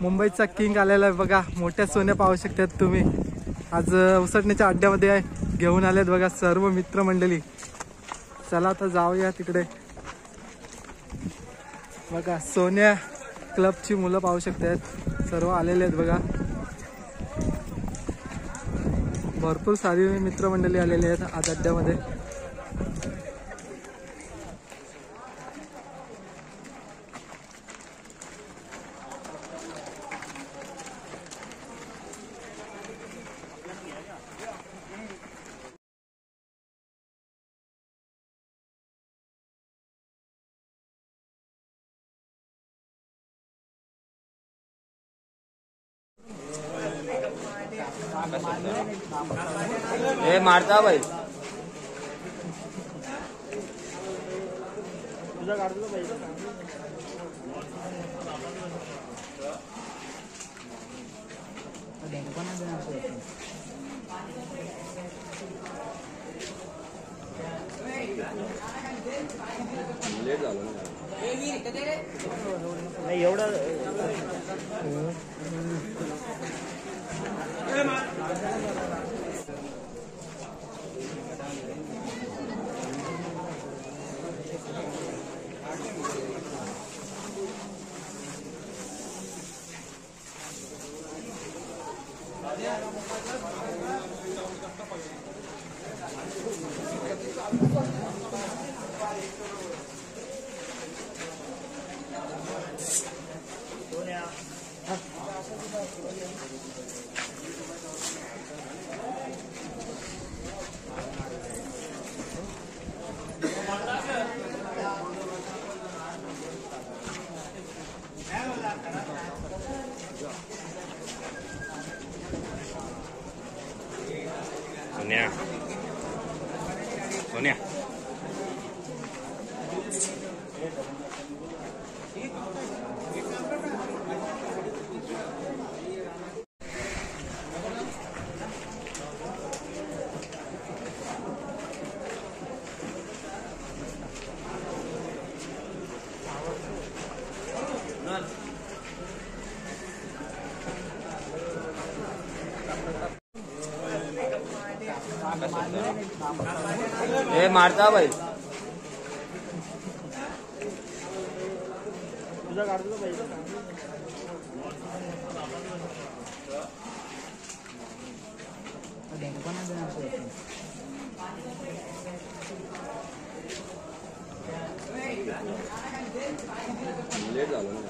मुंबईचा किंग आलेला आहे बघा. मोठ्या सोन्या पाहू शकतात तुम्ही. आज उसटण्याच्या अड्ड्यामध्ये आहे घेऊन आलेत बघा सर्व मित्रमंडळी. चला आता जाऊया तिकडे. बघा सोन्या क्लबची मुलं पाहू शकतात. सर्व आलेले आहेत बघा. भरपूर सारी मित्रमंडळी आलेली आहेत आज अड्ड्यामध्ये. हे मारता भाई लेट झालं ना नाही एवढं nè xuống nè हे मारता भाई। लेट झालं